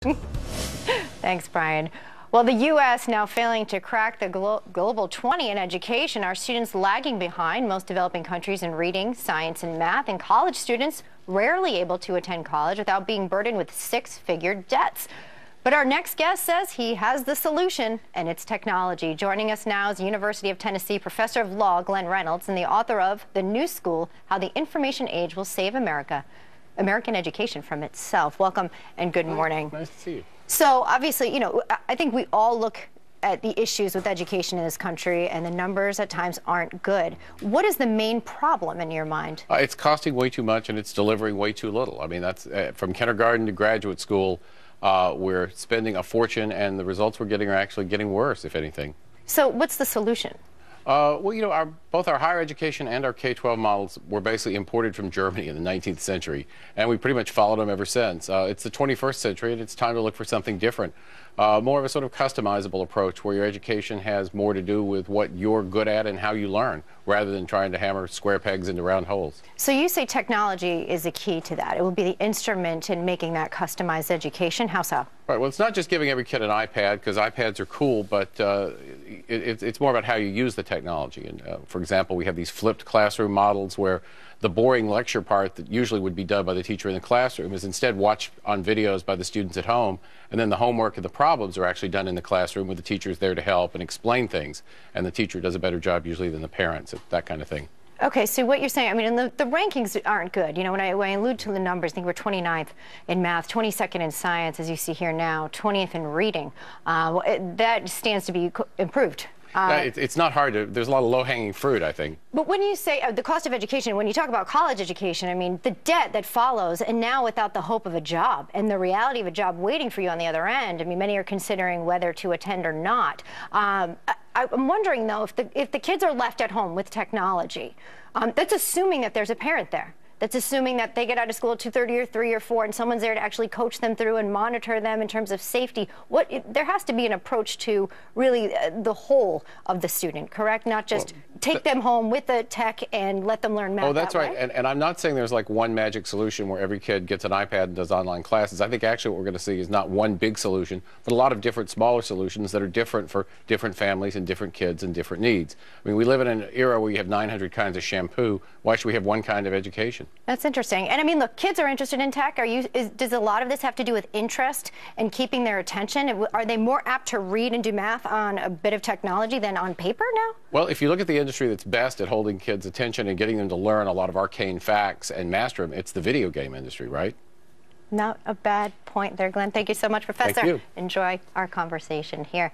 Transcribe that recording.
Thanks, Brian. Well, the U.S. now failing to crack the glo global 20 in education. Our students lagging behind most developing countries in reading, science, and math, and college students rarely able to attend college without being burdened with six-figure debts. But our next guest says he has the solution, and it's technology. Joining us now is University of Tennessee professor of law Glenn Reynolds and the author of The New School, How the Information Age Will Save America. American education from itself. Welcome and good morning. Nice to see you. So obviously, you know, I think we all look at the issues with education in this country, and the numbers at times aren't good. What is the main problem in your mind? Uh, it's costing way too much, and it's delivering way too little. I mean, that's uh, from kindergarten to graduate school. Uh, we're spending a fortune, and the results we're getting are actually getting worse, if anything. So, what's the solution? Uh, well, you know, our, both our higher education and our K-12 models were basically imported from Germany in the 19th century, and we pretty much followed them ever since. Uh, it's the 21st century, and it's time to look for something different. Uh, more of a sort of customizable approach where your education has more to do with what you're good at and how you learn, rather than trying to hammer square pegs into round holes. So you say technology is the key to that. It will be the instrument in making that customized education. How so? Right. Well, it's not just giving every kid an iPad because iPads are cool, but uh, it, it's more about how you use the technology. And uh, for example, we have these flipped classroom models where the boring lecture part that usually would be done by the teacher in the classroom is instead watched on videos by the students at home, and then the homework and the problems are actually done in the classroom with the teachers there to help and explain things. And the teacher does a better job usually than the parents, that kind of thing. Okay, so what you're saying, I mean, the, the, rankings aren't good. You know, when I, when I allude to the numbers, I think we're 29th in math, 22nd in science, as you see here now, 20th in reading. Uh, that stands to be improved. Uh, it, it's not hard to, there's a lot of low-hanging fruit, I think. But when you say uh, the cost of education, when you talk about college education, I mean, the debt that follows, and now without the hope of a job, and the reality of a job waiting for you on the other end, I mean, many are considering whether to attend or not. Um, I, am wondering, though, if the, if the kids are left at home with technology, um, that's assuming that there's a parent there that's assuming that they get out of school at 2.30 or 3 or 4 and someone's there to actually coach them through and monitor them in terms of safety. What There has to be an approach to really uh, the whole of the student, correct? Not just well, take them home with the tech and let them learn math. Oh, that's that right. And, and, I'm not saying there's like one magic solution where every kid gets an iPad and does online classes. I think actually what we're going to see is not one big solution, but a lot of different smaller solutions that are different for different families and different kids and different needs. I mean, we live in an era where you have 900 kinds of shampoo. Why should we have one kind of education? That's interesting. And I mean, look, kids are interested in tech. Are you? Is, does a lot of this have to do with interest and keeping their attention? Are they more apt to read and do math on a bit of technology than on paper now? Well, if you look at the industry that's best at holding kids' attention and getting them to learn a lot of arcane facts and master them, it's the video game industry, right? Not a bad point there, Glenn. Thank you so much, Professor. Thank you. Enjoy our conversation here.